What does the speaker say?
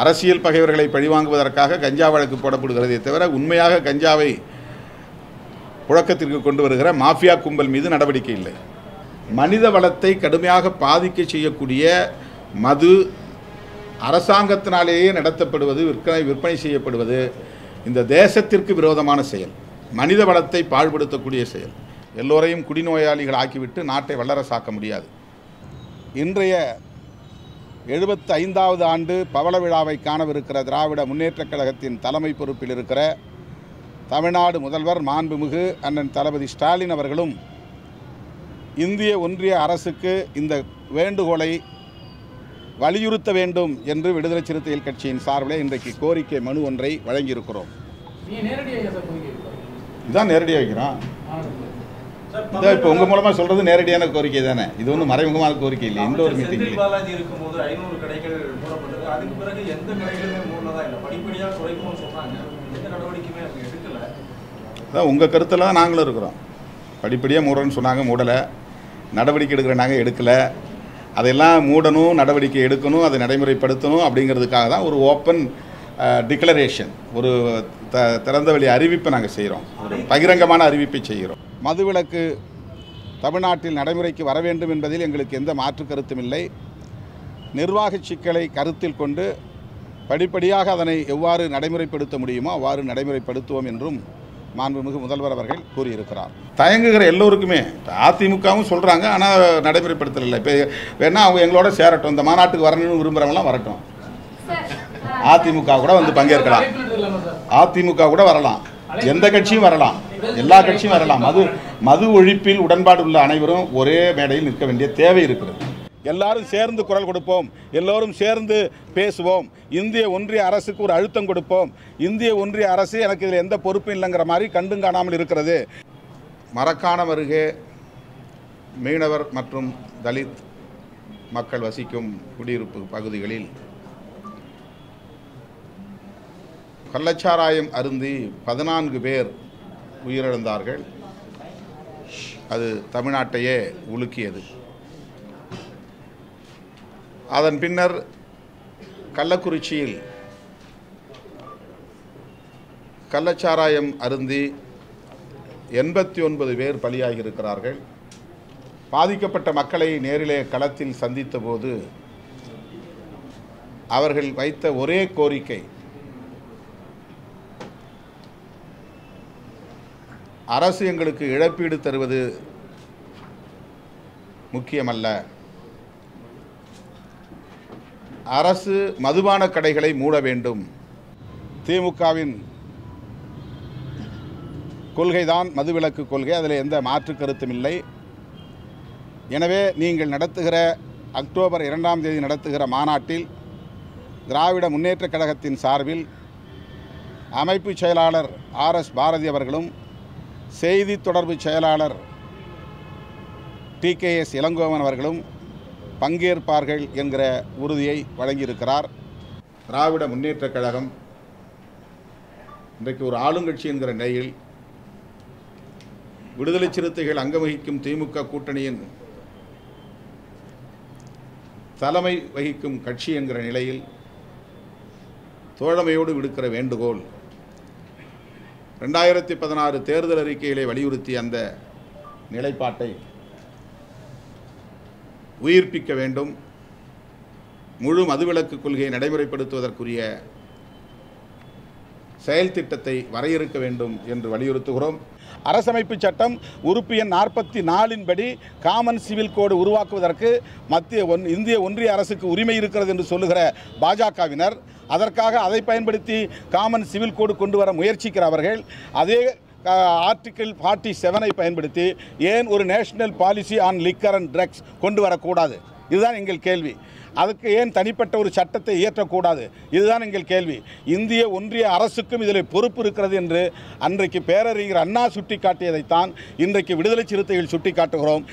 அரசியல் பகைவர்களை பழிவாங்குவதற்காக கஞ்சா வழக்கு போடப்படுகிறதே தவிர உண்மையாக கஞ்சாவை புழக்கத்திற்கு கொண்டு வருகிற மாஃபியா கும்பல் மீது நடவடிக்கை இல்லை. மனித வளத்தை கடுமையாக பாதிக்க செய்யக்கூடிய மது அரசாங்கத்தினாலேயே நடத்தப்படுவது விற்பனை விற்பனை செய்யப்படுவது இந்த தேசத்திற்கு விரோதமான செயல். மனித வளத்தை பாழ்படுத்தக்கூடிய செயல். எல்லோரையும் குடிநோயாளிகள் ஆக்கிவிட்டு நாட்டை வல்லரசாக்க முடியாது. இன்றைய எழுபத்தி ஐந்தாவது ஆண்டு பவள விழாவை காணவிருக்கிற திராவிட முன்னேற்றக் கழகத்தின் தலைமை பொறுப்பில் இருக்கிற தமிழ்நாடு முதல்வர் மாண்புமிகு அண்ணன் தளபதி ஸ்டாலின் அவர்களும் இந்திய ஒன்றிய அரசுக்கு இந்த வேண்டுகோளை வலியுறுத்த வேண்டும் என்று விடுதலை சிறுத்தைகள் கட்சியின் சார்பில் இன்றைக்கு கோரிக்கை மனு ஒன்றை வழங்கியிருக்கிறோம்? இதுதான் நேரடியாக. இதான் இப்போ உங்கள் மூலமாக சொல்கிறது நேரடியான கோரிக்கை தானே? இது ஒன்றும் மறைமுகமான கோரிக்கை இல்லை. இந்த ஒரு மீட்டிங் பாலாஜி இருக்கும்போது ஐநூறு கடைகள் மூடப்பட்டது. அதுக்கு பிறகு எந்த கடைகளுமே மூடனதா இல்லை படிப்படியாக குறைக்கணும்னு சொன்னாங்க. எந்த நடவடிக்கையுமே அவங்க எடுக்கல. அதான் உங்கள் கருத்தில் தான் நாங்களும் இருக்கிறோம். படிப்படியாக மூடணும்னு சொன்னாங்க மூடலை. நடவடிக்கை எடுக்கிற நாங்கள் எடுக்கலை. அதையெல்லாம் மூடணும் நடவடிக்கை எடுக்கணும் அதை நடைமுறைப்படுத்தணும் அப்படிங்கிறதுக்காக தான் ஒரு ஓப்பன் டிக்ளரேஷன் ஒரு த திறந்தவெளி அறிவிப்பை நாங்கள் செய்கிறோம். ஒரு பகிரங்கமான அறிவிப்பை செய்கிறோம். மதுவிலக்கு தமிழ்நாட்டில் நடைமுறைக்கு வர வேண்டும் என்பதில் எங்களுக்கு எந்த மாற்று கருத்தும் இல்லை. நிர்வாக சிக்கலை கருத்தில் கொண்டு படிப்படியாக அதனை எவ்வாறு நடைமுறைப்படுத்த முடியுமோ அவ்வாறு நடைமுறைப்படுத்துவோம் என்றும் மாண்புமிகு முதல்வர் அவர்கள் கூறியிருக்கிறார். தயங்குகிற எல்லோருக்குமே அதிமுகவும் சொல்கிறாங்க ஆனால் நடைமுறைப்படுத்தலை இப்போ வேணா அவங்க எங்களோட சேரட்டும் இந்த மாநாட்டுக்கு வரணும்னு விரும்புகிறவங்களாம் வரட்டும். அதிமுக கூட வந்து பங்கேற்கலாம். அதிமுக கூட வரலாம். எந்த கட்சியும் வரலாம். எல்லா கட்சியும் வரலாம். மது மது ஒழிப்பில் உடன்பாடு உள்ள அனைவரும் ஒரே மேடையில் நிற்க வேண்டிய தேவை இருக்கிறது. எல்லாரும் சேர்ந்து குரல் கொடுப்போம். எல்லோரும் சேர்ந்து பேசுவோம். இந்திய ஒன்றிய அரசுக்கு ஒரு அழுத்தம் கொடுப்போம். இந்திய ஒன்றிய அரசு எனக்கு இதில் எந்த பொறுப்பும் இல்லைங்கிற மாதிரி கண்டும் காணாமல் இருக்கிறது. மரக்காணம் அருகே மீனவர் மற்றும் தலித் மக்கள் வசிக்கும் குடியிருப்பு பகுதிகளில் கள்ளச்சாராயம் அருந்தி பதினான்கு பேர் உயிரிழந்தார்கள். அது தமிழ்நாட்டையே உலுக்கியது. அதன் பின்னர் கள்ளக்குறிச்சியில் கள்ளச்சாராயம் அருந்தி எண்பத்தி ஒன்பது பேர் பலியாகியிருக்கிறார்கள். பாதிக்கப்பட்ட மக்களை நேரிலே களத்தில் சந்தித்த போது அவர்கள் வைத்த ஒரே கோரிக்கை அரசு எங்களுக்கு இழப்பீடு தருவது முக்கியமல்ல. அரசு மதுபான கடைகளை மூட வேண்டும். திமுகவின் கொள்கைதான் மதுவிலக்கு கொள்கை. அதில் எந்த மாற்று கருத்தும் இல்லை. எனவே நீங்கள் நடத்துகிற அக்டோபர் இரண்டாம் தேதி நடத்துகிற மாநாட்டில் திராவிட முன்னேற்றக் கழகத்தின் சார்பில் அமைப்பு செயலாளர் ஆர் எஸ் பாரதி அவர்களும் செய்தி தொடர்பு செயலாளர் டி கே எஸ் இளங்கோவன் அவர்களும் பங்கேற்பார்கள் என்கிற உறுதியை வழங்கியிருக்கிறார். திராவிட முன்னேற்றக் கழகம் இன்றைக்கு ஒரு ஆளுங்கட்சி என்கிற நிலையில் விடுதலை சிறுத்தைகள் அங்கம் வகிக்கும் திமுக கூட்டணியின் தலைமை வகிக்கும் கட்சி என்கிற நிலையில் தோழமையோடு விடுக்கிற வேண்டுகோள் ரெண்டாயிரத்தி பதினாறு தேர்தல் அறிக்கைகளை வலியுறுத்திய அந்த நிலைப்பாட்டை உயிர்ப்பிக்க வேண்டும். முழு மதுவிலக்கு கொள்கையை நடைமுறைப்படுத்துவதற்குரிய செயல் திட்டத்தை வரையறுக்க வேண்டும் என்று வலியுறுத்துகிறோம். அரசமைப்பு சட்டம் உறுப்பு எண் நாற்பத்தி நாலின்படி காமன் சிவில் கோடு உருவாக்குவதற்கு மத்திய ஒன் இந்திய ஒன்றிய அரசுக்கு உரிமை இருக்கிறது என்று சொல்லுகிற பாஜகவினர் அதற்காக அதை பயன்படுத்தி காமன் சிவில் கோடு கொண்டு வர முயற்சிக்கிறவர்கள் அதே ஆர்டிக்கிள் ஃபார்ட்டி செவனை பயன்படுத்தி ஏன் ஒரு national policy on liquor and drugs கொண்டு வரக்கூடாது? இதுதான் எங்கள் கேள்வி. அதுக்கு ஏன் தனிப்பட்ட ஒரு சட்டத்தை இயற்றக்கூடாது? இதுதான் எங்கள் கேள்வி. இந்திய ஒன்றிய அரசுக்கும் இதில் பொறுப்பு இருக்கிறது என்று அன்றைக்கு பேரறிஞர் அண்ணா சுட்டிக்காட்டியதைத்தான் இன்றைக்கு விடுதலை சிறுத்தைகள் சுட்டிக்காட்டுகிறோம்.